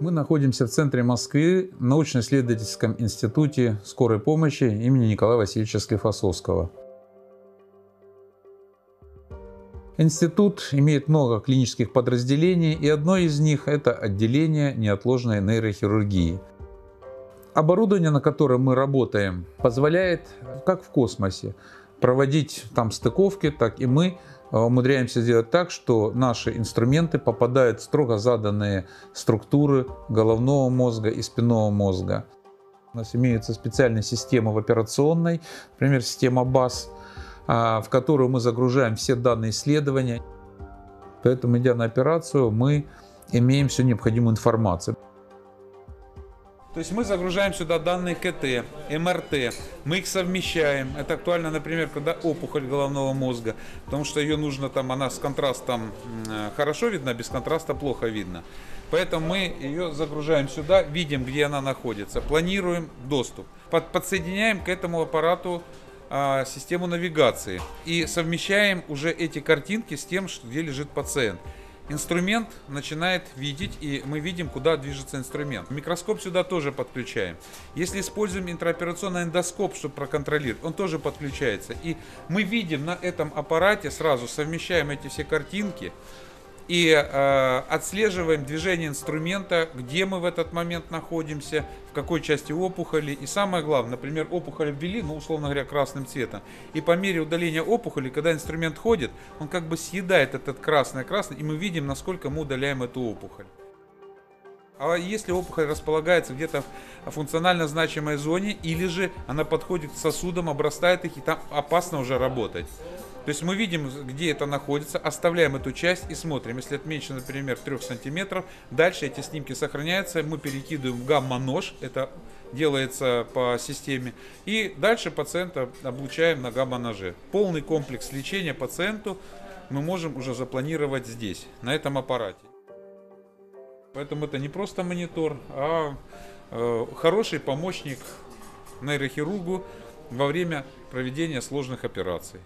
Мы находимся в центре Москвы, в научно-исследовательском институте скорой помощи имени Николая Васильевича Склифосовского. Институт имеет много клинических подразделений, и одно из них – это отделение неотложной нейрохирургии. Оборудование, на котором мы работаем, позволяет, как в космосе, проводить там стыковки, так и мы умудряемся сделать так, что наши инструменты попадают в строго заданные структуры головного мозга и спинного мозга. У нас имеется специальная система в операционной, например, система БАС, а, в которую мы загружаем все данные исследования. Поэтому, идя на операцию, мы имеем всю необходимую информацию. То есть мы загружаем сюда данные КТ, МРТ, мы их совмещаем. Это актуально, например, когда опухоль головного мозга, потому что ее нужно там, она с контрастом хорошо видна, без контраста плохо видно. Поэтому мы ее загружаем сюда, видим, где она находится, планируем доступ. Под, подсоединяем к этому аппарату а, систему навигации и совмещаем уже эти картинки с тем, где лежит пациент инструмент начинает видеть, и мы видим, куда движется инструмент. Микроскоп сюда тоже подключаем. Если используем интраоперационный эндоскоп, чтобы проконтролировать, он тоже подключается. И мы видим на этом аппарате, сразу совмещаем эти все картинки, и э, отслеживаем движение инструмента, где мы в этот момент находимся, в какой части опухоли. И самое главное, например, опухоль ввели, ну, условно говоря, красным цветом. И по мере удаления опухоли, когда инструмент ходит, он как бы съедает этот красный-красный, и мы видим, насколько мы удаляем эту опухоль. А если опухоль располагается где-то в функционально значимой зоне, или же она подходит к сосудам, обрастает их, и там опасно уже работать. То есть мы видим, где это находится, оставляем эту часть и смотрим. Если меньше, например, 3 сантиметров, дальше эти снимки сохраняются, мы перекидываем гамма-нож, это делается по системе, и дальше пациента облучаем на гамма-ноже. Полный комплекс лечения пациенту мы можем уже запланировать здесь, на этом аппарате. Поэтому это не просто монитор, а э, хороший помощник нейрохирургу во время проведения сложных операций.